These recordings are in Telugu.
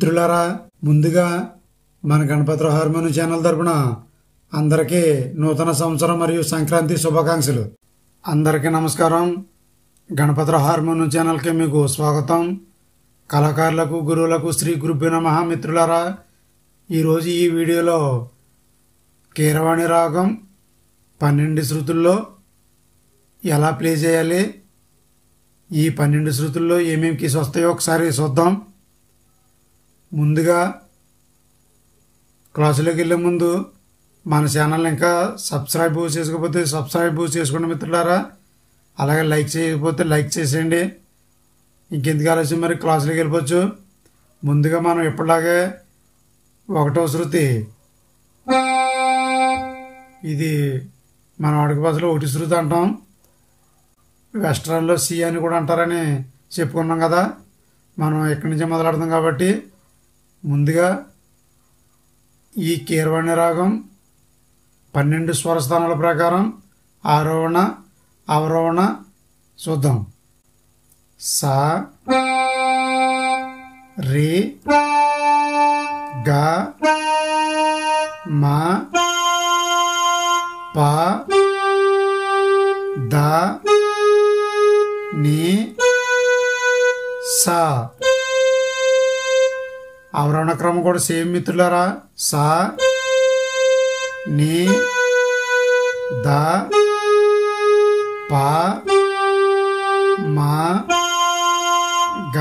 మిత్రులారా ముందుగా మన గణపతి హార్మోని ఛానల్ తరపున అందరికీ నూతన సంవత్సరం మరియు సంక్రాంతి శుభాకాంక్షలు. అందరికీ నమస్కారం. గణపతి హార్మోని ఛానల్కి మీకు స్వాగతం. కళాకారులకు గురువులకు శ్రీ గురుభ్యు నమ మిత్రులారా. ఈరోజు ఈ వీడియోలో కీరవాణి రాగం పన్నెండు శృతుల్లో ఎలా ప్లే చేయాలి ఈ పన్నెండు శృతుల్లో ఏమేమి కీస్ వస్తాయో ఒకసారి చూద్దాం. ముందుగా క్లాసులోకి వెళ్ళే ముందు మన ఛానల్ ఇంకా సబ్స్క్రైబ్ చేసుకోకపోతే సబ్స్క్రైబ్ చేసుకోండి మిత్రులారా. అలాగే లైక్ చేయకపోతే లైక్ చేసేయండి. ఇంకెందుకు ఆలోచన మరి క్లాసులోకి వెళ్ళిపోవచ్చు. ముందుగా మనం ఎప్పటిలాగే ఒకటో శృతి. ఇది మన వాడికి బస్సులో ఒకటి శృతి అంటాం. వెస్ట్రన్లో సి అని కూడా అంటారని చెప్పుకున్నాం కదా. మనం ఎక్కడి నుంచే మొదలెడతాం కాబట్టి ముందుగా ఈ కీరవాణి రాగం పన్నెండు స్వరస్థానాల ప్రకారం ఆరోహణ అవరోహణ చూద్దాం. సా రే గా మా పా అవరోహణ క్రమం కూడా సేమ్ మిత్రులారా. సా నీ ద పా మా గ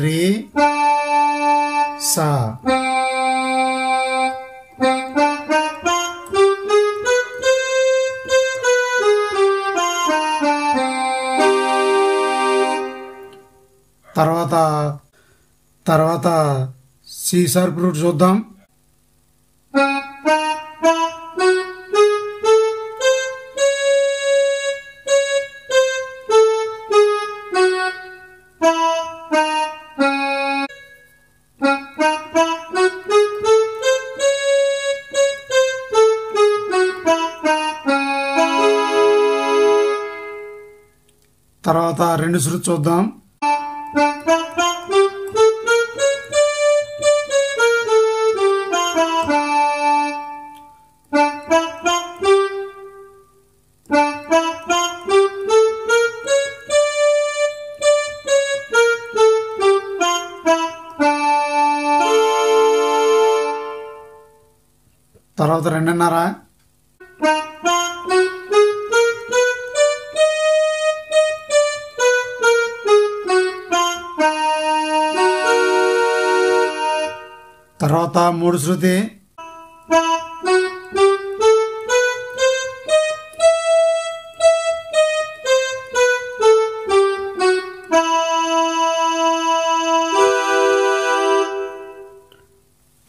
రి సా. తర్వాత తర్వాత సీసార్ ఫ్రూట్ చూద్దాం. తర్వాత రెండు శృతి చూద్దాం. తర్వాత రెండున్నర? తర్వాత మూడు శృతి.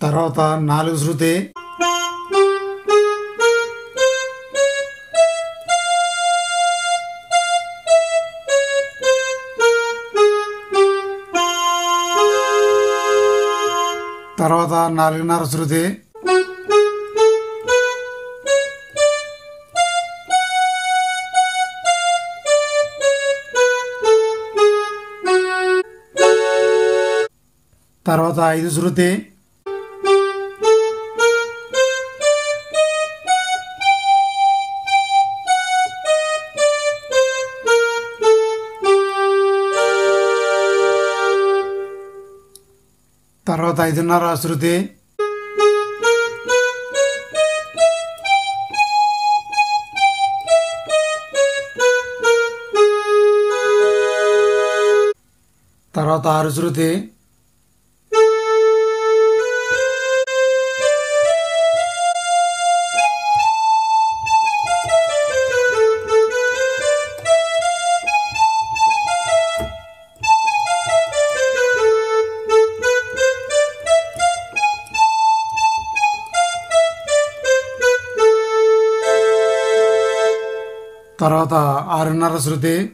తర్వాత నాలుగు శృతి. తర్వాత నాలుగున్నర శృతి. తర్వాత ఐదు శృతి. తర్వాత ఐదున్నర శృతి. తర్వాత ఆరు శృతి. తర్వాత ఆరున్నర శృతి.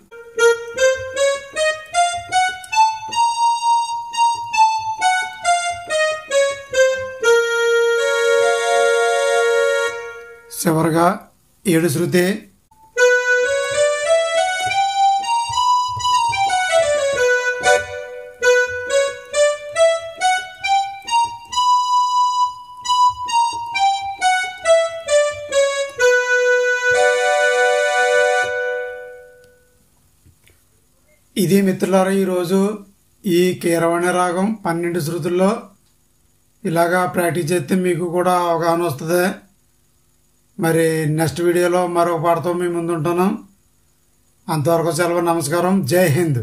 చివరిగా ఏడు శృతి. ఇది మిత్రులారా ఈరోజు ఈ కీరవాణి రాగం పన్నెండు శృతుల్లో ఇలాగా ప్రాక్టీస్ చేస్తే మీకు కూడా అవగాహన వస్తుంది. మరి నెక్స్ట్ వీడియోలో మరొక పాటతో మీ ముందు ఉంటున్నాం అంతవరకు సెలవు నమస్కారం. జై హింద్.